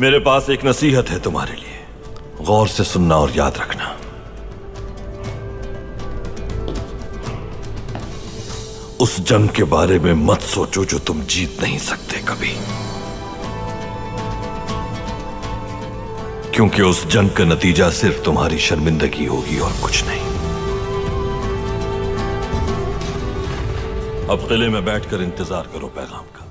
मेरे पास एक नसीहत है तुम्हारे लिए। गौर से सुनना और याद रखना। उस जंग के बारे में मत सोचो जो तुम जीत नहीं सकते कभी। क्योंकि उस जंग का नतीजा सिर्फ़ तुम्हारी शर्मिंदगी होगी और कुछ नहीं। अब किले में बैठकर इंतज़ार करो पैगाम का।